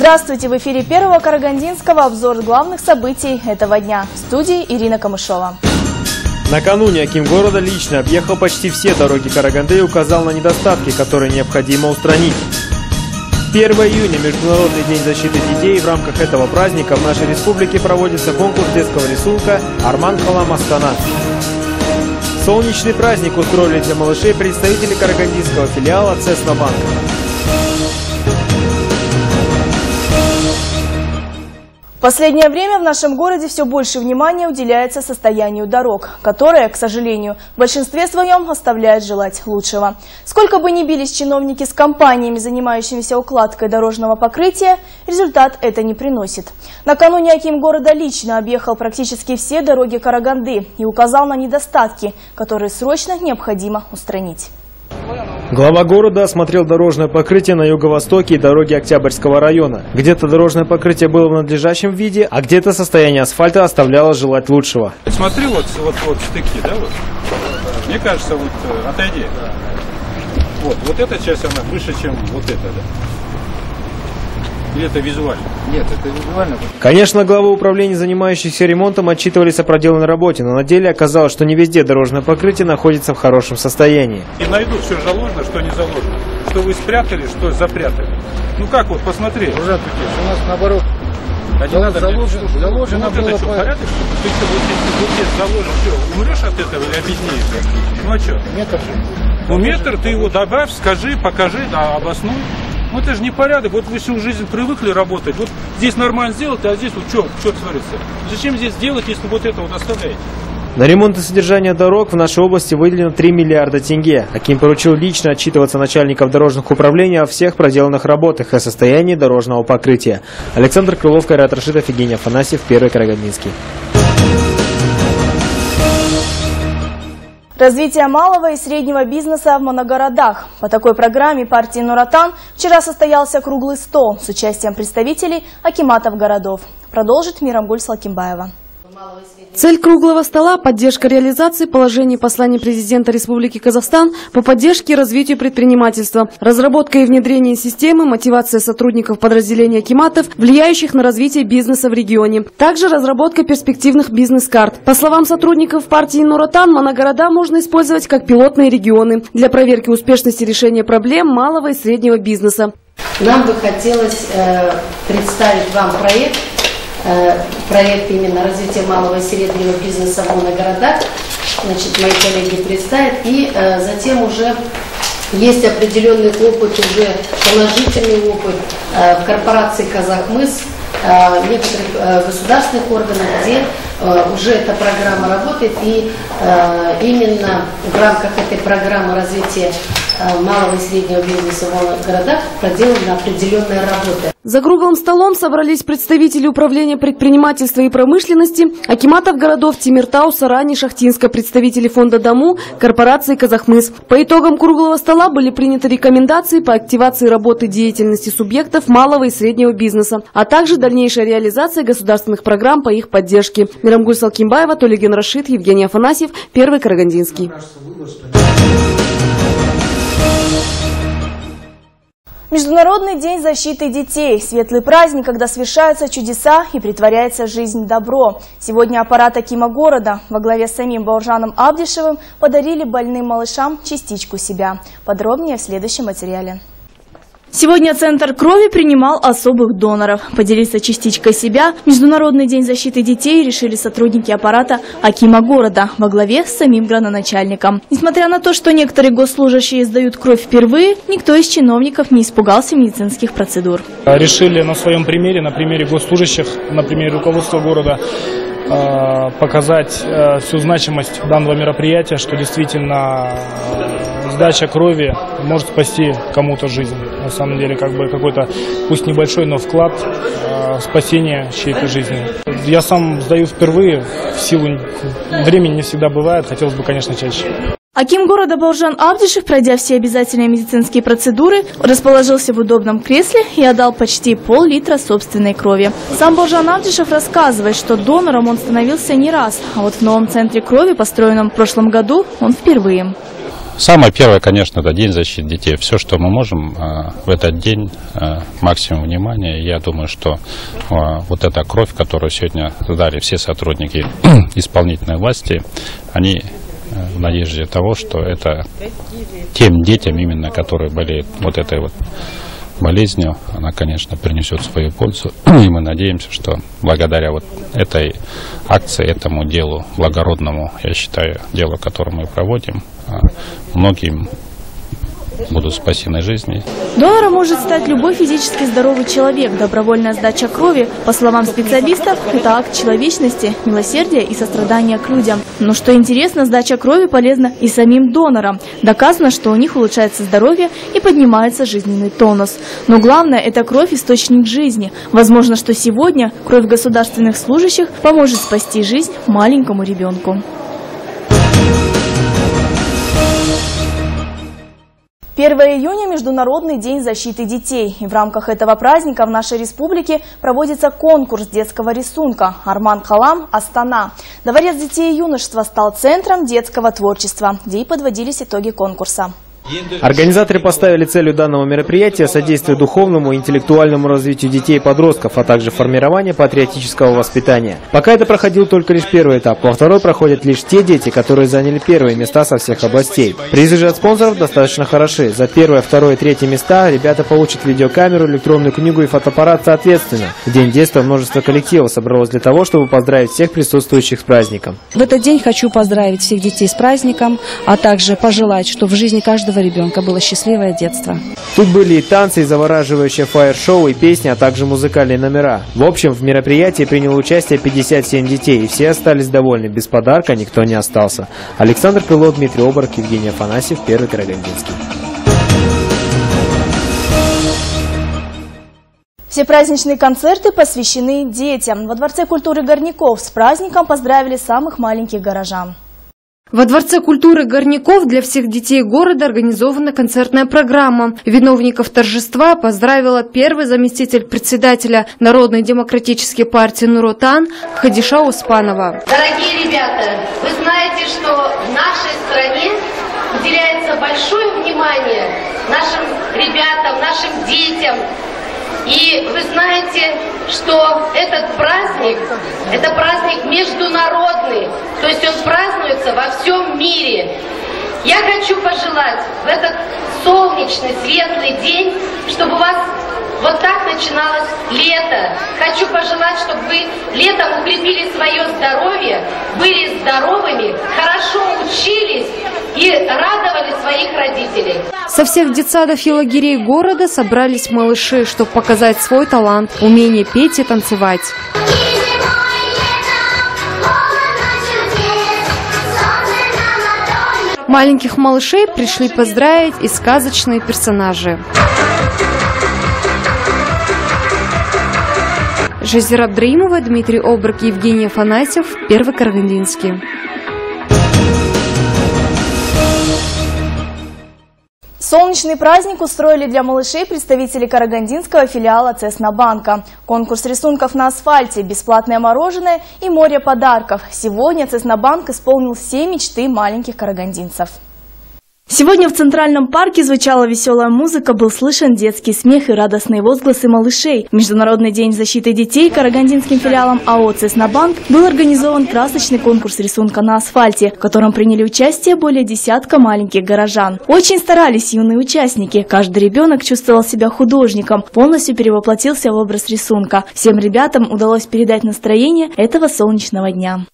Здравствуйте! В эфире первого Карагандинского обзор главных событий этого дня. В студии Ирина Камышова. Накануне Аким города лично объехал почти все дороги Караганды и указал на недостатки, которые необходимо устранить. 1 июня – Международный день защиты детей. В рамках этого праздника в нашей республике проводится конкурс детского рисунка «Арман Халам Астана». Солнечный праздник устроили для малышей представители карагандинского филиала Цеснобанка. В последнее время в нашем городе все больше внимания уделяется состоянию дорог, которое, к сожалению, в большинстве своем оставляет желать лучшего. Сколько бы ни бились чиновники с компаниями, занимающимися укладкой дорожного покрытия, результат это не приносит. Накануне Аким города лично объехал практически все дороги Караганды и указал на недостатки, которые срочно необходимо устранить. Глава города осмотрел дорожное покрытие на юго-востоке и дороги Октябрьского района. Где-то дорожное покрытие было в надлежащем виде, а где-то состояние асфальта оставляло желать лучшего. Смотри, вот, вот, вот штыки, да, вот. Мне кажется, вот э, отойди. Вот, вот эта часть, она выше, чем вот эта, да. Или это визуально? Нет, это визуально. Конечно, главы управления, занимающихся ремонтом, отчитывались о проделанной работе, но на деле оказалось, что не везде дорожное покрытие находится в хорошем состоянии. И найдут, все заложено, что не заложено. Что вы спрятали, что запрятали. Ну как вот, посмотри. Петрович, у нас наоборот не надо заложено, ну, заложено вот это было что, по- порядок? Ты что, вот здесь, вот здесь заложишь, что, умрешь от этого или объяснишься? Ну а что? метр же. Ну метр ты его добавь, скажи, покажи, да, обоснуй. Ну это же не порядок. Вот вы всю жизнь привыкли работать. Вот здесь нормально сделать, а здесь вот что, что творится? Зачем здесь делать, если вот это вот оставляете? На ремонт и содержание дорог в нашей области выделено 3 миллиарда тенге. Аким поручил лично отчитываться начальников дорожных управлений о всех проделанных работах и состоянии дорожного покрытия. Александр Крылов, Кайрат Рашидов, Евгений Афанасьев, Первый Карагандинский. Развитие малого и среднего бизнеса в моногородах. По такой программе партии «Нуратан» вчера состоялся круглый стол с участием представителей акиматов городов. Продолжит Мирамгуль Салкимбаева. Цель круглого стола – поддержка реализации положений послания президента Республики Казахстан по поддержке и развитию предпринимательства, разработка и внедрение системы, мотивация сотрудников подразделения Акиматов, влияющих на развитие бизнеса в регионе. Также разработка перспективных бизнес-карт. По словам сотрудников партии Нуротан, моногорода можно использовать как пилотные регионы для проверки успешности решения проблем малого и среднего бизнеса. Нам бы хотелось э, представить вам проект, проект именно развития малого и среднего бизнеса в моногородах. Значит, мои коллеги представят. И э, затем уже есть определенный опыт, уже положительный опыт э, в корпорации «Казахмыс», э, некоторых э, государственных органах, где э, уже эта программа работает. И э, именно в рамках этой программы развития э, малого и среднего бизнеса в городах проделана определенная работа. За круглым столом собрались представители управления предпринимательства и промышленности, акиматов городов Тимиртау, Сарани, Шахтинска, представители фонда Дому, корпорации Казахмыс. По итогам круглого стола были приняты рекомендации по активации работы деятельности субъектов малого и среднего бизнеса, а также дальнейшая реализация государственных программ по их поддержке. Мирамгуль Салкимбаева, Толиген Рашид, Евгений Афанасьев, Первый Карагандинский. Международный день защиты детей. Светлый праздник, когда совершаются чудеса и притворяется жизнь добро. Сегодня аппарат Акима города во главе с самим Бауржаном Абдишевым подарили больным малышам частичку себя. Подробнее в следующем материале. Сегодня Центр крови принимал особых доноров. Поделиться частичкой себя Международный день защиты детей решили сотрудники аппарата Акима города во главе с самим градоначальником. Несмотря на то, что некоторые госслужащие сдают кровь впервые, никто из чиновников не испугался медицинских процедур. решили на своем примере, на примере госслужащих, на примере руководства города э, показать э, всю значимость данного мероприятия, что действительно сдача крови может спасти кому-то жизнь. На самом деле, как бы какой-то, пусть небольшой, но вклад э, в спасение чьей-то жизни. Я сам сдаю впервые, в силу времени не всегда бывает, хотелось бы, конечно, чаще. Аким города Бауржан Абдишев, пройдя все обязательные медицинские процедуры, расположился в удобном кресле и отдал почти пол-литра собственной крови. Сам Бауржан Абдишев рассказывает, что донором он становился не раз, а вот в новом центре крови, построенном в прошлом году, он впервые. Самое первое, конечно, это День защиты детей. Все, что мы можем э, в этот день, э, максимум внимания. Я думаю, что э, вот эта кровь, которую сегодня дали все сотрудники исполнительной власти, они в надежде того, что это тем детям именно, которые болеют вот этой вот болезнью, она, конечно, принесет свою пользу. И мы надеемся, что благодаря вот этой акции, этому делу благородному, я считаю, делу, которое мы проводим, а, многим будут спасены жизни. Донором может стать любой физически здоровый человек. Добровольная сдача крови, по словам специалистов, это акт человечности, милосердия и сострадания к людям. Но что интересно, сдача крови полезна и самим донорам. Доказано, что у них улучшается здоровье и поднимается жизненный тонус. Но главное, это кровь – источник жизни. Возможно, что сегодня кровь государственных служащих поможет спасти жизнь маленькому ребенку. 1 июня – Международный день защиты детей. И в рамках этого праздника в нашей республике проводится конкурс детского рисунка «Арман Халам. Астана». Дворец детей и юношества стал центром детского творчества, где и подводились итоги конкурса. Организаторы поставили целью данного мероприятия содействие духовному и интеллектуальному развитию детей и подростков, а также формирование патриотического воспитания. Пока это проходил только лишь первый этап, во второй проходят лишь те дети, которые заняли первые места со всех областей. Призы же от спонсоров достаточно хороши. За первое, второе и третье места ребята получат видеокамеру, электронную книгу и фотоаппарат соответственно. В День детства множество коллективов собралось для того, чтобы поздравить всех присутствующих с праздником. В этот день хочу поздравить всех детей с праздником, а также пожелать, чтобы в жизни каждого каждого ребенка было счастливое детство. Тут были и танцы, и завораживающее фаер-шоу, и песни, а также музыкальные номера. В общем, в мероприятии приняло участие 57 детей, и все остались довольны. Без подарка никто не остался. Александр Крылов, Дмитрий Оборок, Евгений Афанасьев, Первый Карагандинский. Все праздничные концерты посвящены детям. Во Дворце культуры Горняков с праздником поздравили самых маленьких горожан. Во Дворце культуры Горняков для всех детей города организована концертная программа. Виновников торжества поздравила первый заместитель председателя Народной демократической партии Нуротан Хадиша Успанова. Дорогие ребята, вы знаете, что в нашей стране уделяется большое внимание нашим ребятам, нашим детям, и вы знаете, что этот праздник, это праздник международный, то есть он празднуется во всем мире. Я хочу пожелать в этот солнечный, светлый день, чтобы у вас вот так начиналось лето. Хочу пожелать, чтобы вы летом укрепили свое здоровье, были здоровыми, хорошо учились и радовали своих родителей. Со всех детсадов и лагерей города собрались малыши, чтобы показать свой талант, умение петь и танцевать. Маленьких малышей пришли поздравить и сказочные персонажи. Жазира Абдраимова, Дмитрий Обрак, Евгений Афанасьев, Первый Карагандинский. Солнечный праздник устроили для малышей представители Карагандинского филиала Цеснобанка. Конкурс рисунков на асфальте, бесплатное мороженое и море подарков. Сегодня Цеснобанк исполнил все мечты маленьких карагандинцев. Сегодня в Центральном парке звучала веселая музыка, был слышен детский смех и радостные возгласы малышей. Международный день защиты детей карагандинским филиалом АО «Цеснобанк» был организован красочный конкурс рисунка на асфальте, в котором приняли участие более десятка маленьких горожан. Очень старались юные участники. Каждый ребенок чувствовал себя художником, полностью перевоплотился в образ рисунка. Всем ребятам удалось передать настроение этого солнечного дня.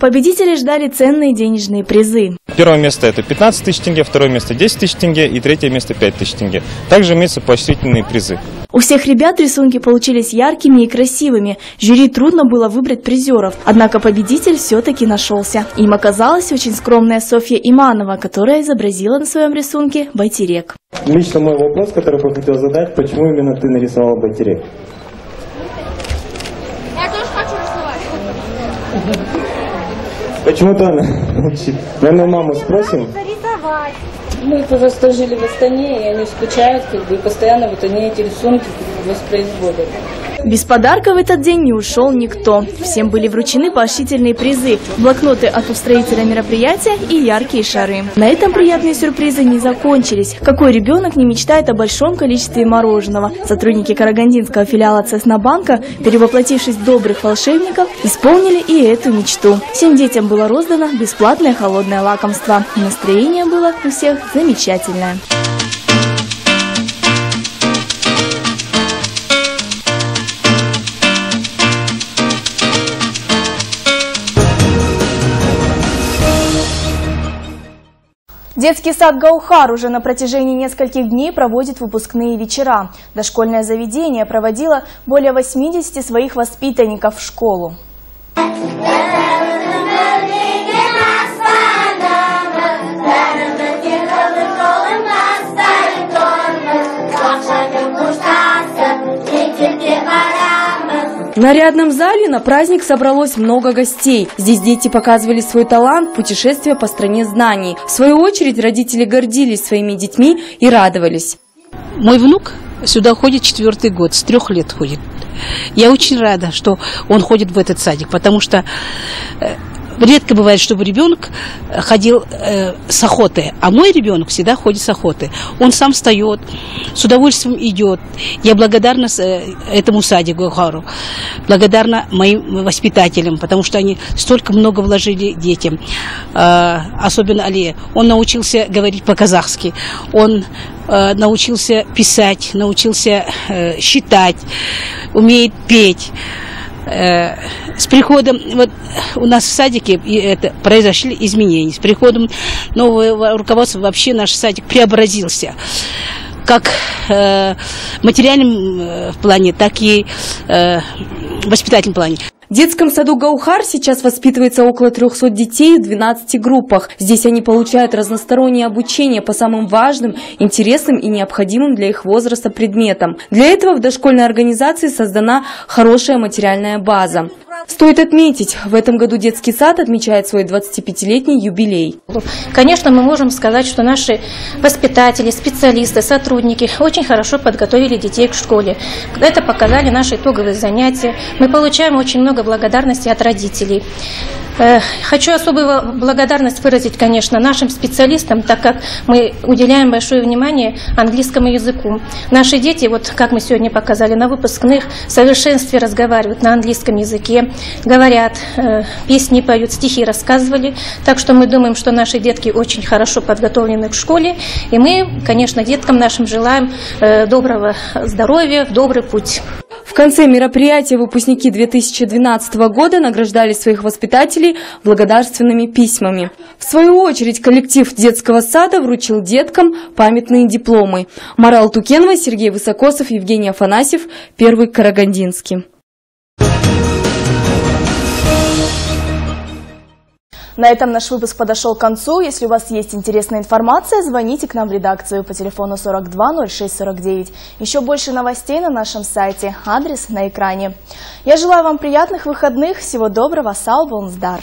Победители ждали ценные денежные призы. Первое место это 15 тысяч тенге, второе место 10 тысяч тенге и третье место 5 тысяч тенге. Также имеются поощрительные призы. У всех ребят рисунки получились яркими и красивыми. Жюри трудно было выбрать призеров, однако победитель все-таки нашелся. Им оказалась очень скромная Софья Иманова, которая изобразила на своем рисунке байтерек. Лично мой вопрос, который я хотел задать, почему именно ты нарисовала байтерек? Я тоже хочу рисовать. Почему-то она молчит. Наверное, маму спросим. Мы просто жили в Астане, и они скучают, как бы, и постоянно вот они эти рисунки воспроизводят. Без подарка в этот день не ушел никто. Всем были вручены поощрительные призы, блокноты от устроителя мероприятия и яркие шары. На этом приятные сюрпризы не закончились. Какой ребенок не мечтает о большом количестве мороженого? Сотрудники Карагандинского филиала Цеснобанка, перевоплотившись в добрых волшебников, исполнили и эту мечту. Всем детям было роздано бесплатное холодное лакомство. Настроение было у всех замечательное. Детский сад «Гаухар» уже на протяжении нескольких дней проводит выпускные вечера. Дошкольное заведение проводило более 80 своих воспитанников в школу. В нарядном зале на праздник собралось много гостей. Здесь дети показывали свой талант путешествия по стране знаний. В свою очередь родители гордились своими детьми и радовались. Мой внук сюда ходит четвертый год, с трех лет ходит. Я очень рада, что он ходит в этот садик, потому что э, редко бывает, чтобы ребенок ходил э, с охоты, а мой ребенок всегда ходит с охоты. Он сам встает, с удовольствием идет. Я благодарна э, этому садику Хару, благодарна моим воспитателям, потому что они столько много вложили детям, э, особенно Али. Он научился говорить по-казахски, он э, научился писать, научился э, считать, умеет петь. Э, с приходом, вот у нас в садике это, произошли изменения. С приходом нового руководства вообще наш садик преобразился как э, материальном э, плане, так и э, воспитательном плане. В детском саду Гаухар сейчас воспитывается около 300 детей в 12 группах. Здесь они получают разностороннее обучение по самым важным, интересным и необходимым для их возраста предметам. Для этого в дошкольной организации создана хорошая материальная база. Стоит отметить, в этом году детский сад отмечает свой 25-летний юбилей. Конечно, мы можем сказать, что наши воспитатели, специалисты, сотрудники очень хорошо подготовили детей к школе. Это показали наши итоговые занятия. Мы получаем очень много благодарности от родителей. Хочу особую благодарность выразить, конечно, нашим специалистам, так как мы уделяем большое внимание английскому языку. Наши дети, вот как мы сегодня показали на выпускных, в совершенстве разговаривают на английском языке, говорят, э, песни поют, стихи рассказывали. Так что мы думаем, что наши детки очень хорошо подготовлены к школе. И мы, конечно, деткам нашим желаем э, доброго здоровья, добрый путь. В конце мероприятия выпускники 2012 года награждали своих воспитателей благодарственными письмами. В свою очередь коллектив детского сада вручил деткам памятные дипломы. Марал Тукенова, Сергей Высокосов, Евгений Афанасьев, Первый Карагандинский. На этом наш выпуск подошел к концу. Если у вас есть интересная информация, звоните к нам в редакцию по телефону 42 06 49. Еще больше новостей на нашем сайте. Адрес на экране. Я желаю вам приятных выходных. Всего доброго. Салбонсдар.